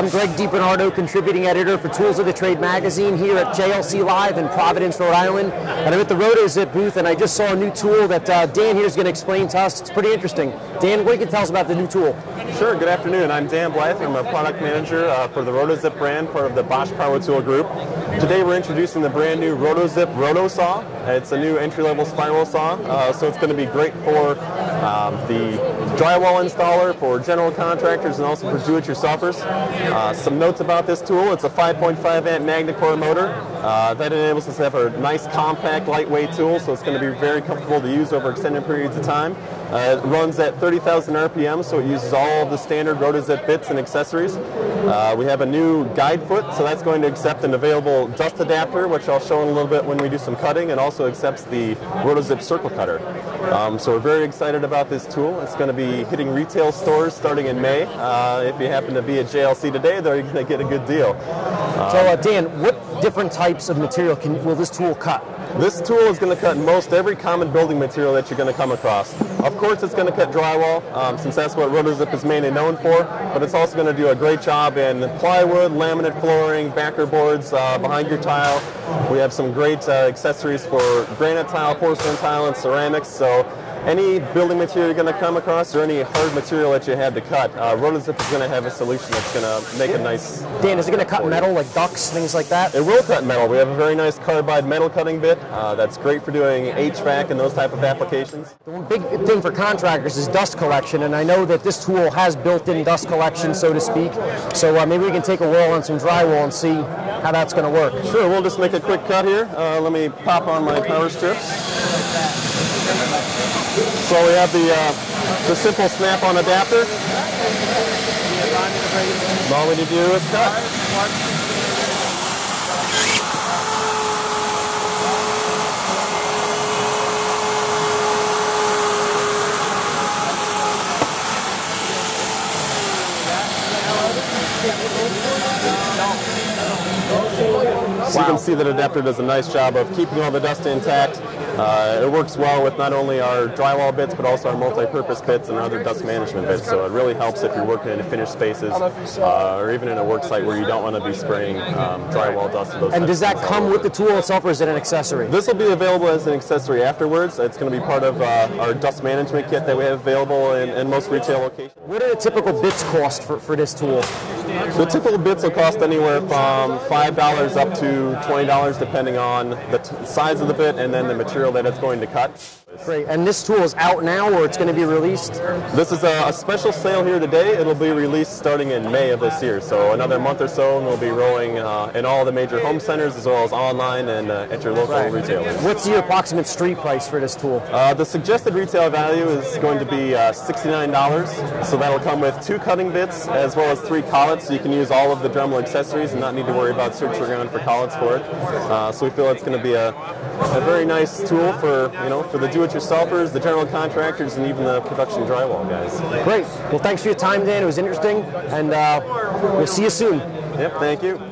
I'm Greg DiBernardo, contributing editor for Tools of the Trade magazine here at JLC Live in Providence, Rhode Island. And I'm at the RotoZip booth, and I just saw a new tool that uh, Dan here is going to explain to us. It's pretty interesting. Dan, what can you tell us about the new tool? Sure, good afternoon. I'm Dan Blythe. I'm a product manager uh, for the RotoZip brand, part of the Bosch Power Tool Group. Today we're introducing the brand new RotoZip RotoSaw. It's a new entry-level spiral saw, uh, so it's going to be great for um, the drywall installer, for general contractors, and also for do-it-yourselfers. Uh, some notes about this tool. It's a 5.5 amp MagnaCore motor. Uh, that enables us to have a nice, compact, lightweight tool, so it's going to be very comfortable to use over extended periods of time. Uh, it runs at 30,000 RPM, so it uses all of the standard RotoZip bits and accessories. Uh, we have a new guide foot, so that's going to accept an available dust adapter, which I'll show in a little bit when we do some cutting, and also accepts the RotoZip circle cutter. Um, so we're very excited about this tool. It's going to be hitting retail stores starting in May. Uh, if you happen to be at JLC today, they're going to get a good deal. so, uh, Dan, what different types of material can, will this tool cut? This tool is going to cut most every common building material that you're going to come across. Of course, it's going to cut drywall, um, since that's what RotoZip is mainly known for, but it's also going to do a great job in plywood, laminate flooring, backer boards uh, behind your tile. We have some great uh, accessories for granite tile, porcelain tile, and ceramics. So any building material you're going to come across or any hard material that you had to cut, uh, RotoZip is going to have a solution that's going to make a nice. Dan, is it going to cut metal like ducts, things like that? It will cut metal. We have a very nice carbide metal cutting bit uh, that's great for doing HVAC and those type of applications. The one big thing for contractors is dust collection, and I know that this tool has built-in dust collection, so to speak. So uh, maybe we can take a whirl on some drywall and see how that's going to work. Sure, we'll just make a quick cut here. Uh, let me pop on my power strips. So we have the, uh, the simple snap-on adapter. All we need to do is cut. So you can see that adapter does a nice job of keeping all the dust intact. Uh, it works well with not only our drywall bits, but also our multi-purpose bits and other dust management bits. So it really helps if you're working in finished spaces, uh, or even in a work site where you don't want to be spraying um, drywall dust. And, and does that come with the tool itself, or is it an accessory? This will be available as an accessory afterwards. It's going to be part of uh, our dust management kit that we have available in, in most retail locations. What do the typical bits cost for, for this tool? The typical bits will cost anywhere from $5 up to $20 depending on the t- size of the bit and then the material that it's going to cut. Great. And this tool is out now or it's going to be released? This is a, a, special sale here today. It'll be released starting in May of this year. So another month or so and we'll be rolling uh, in all the major home centers as well as online and uh, at your local right. retailers. What's the approximate street price for this tool? Uh, the suggested retail value is going to be $69. So that'll come with two cutting bits as well as three collets so you can use all of the Dremel accessories and not need to worry about searching around for collets for it. Uh, so we feel it's going to be a, a very nice tool for you know for the do-it-yourselfers, the general contractors, and even the production drywall guys. Great. Well, thanks for your time, Dan. It was interesting, and uh, we'll see you soon. Yep. Thank you.